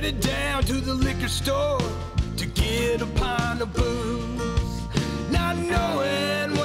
headed down to the liquor store to get a pint of booze, not knowing.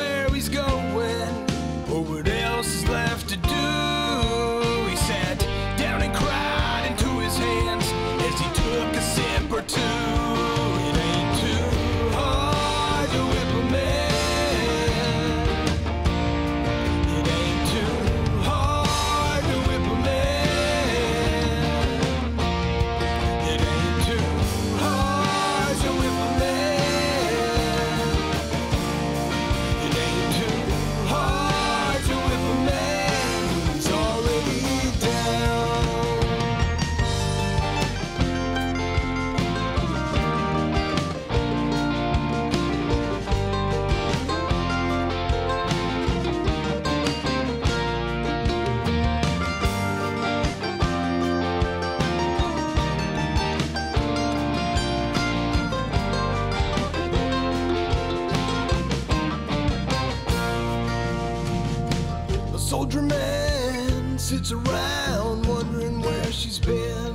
sits around wondering where she's been.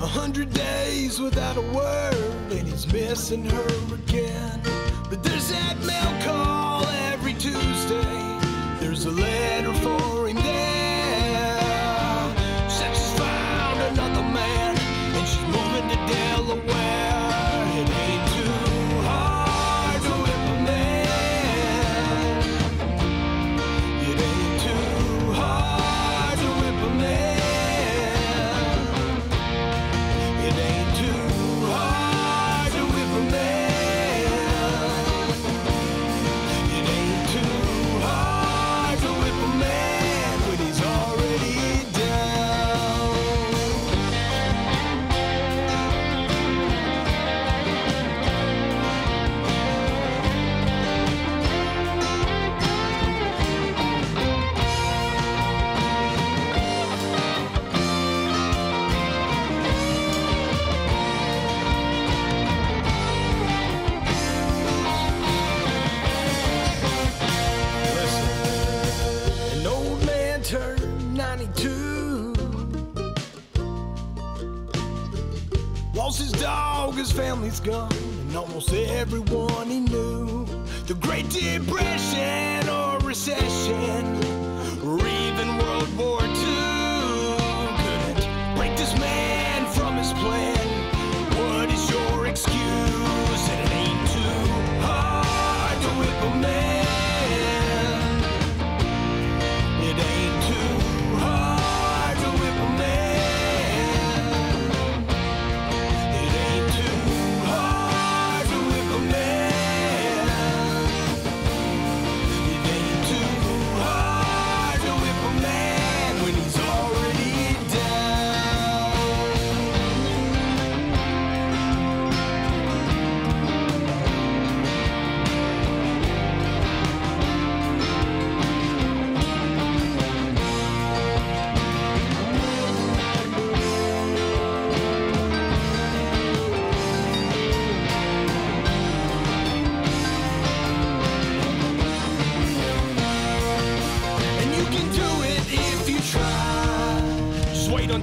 A hundred days without a word, and he's missing her again. But there's that mail call every Tuesday. There's a letter for lost his dog, his family's gone, and almost everyone he knew. The Great Depression. Oh,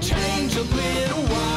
change a little while.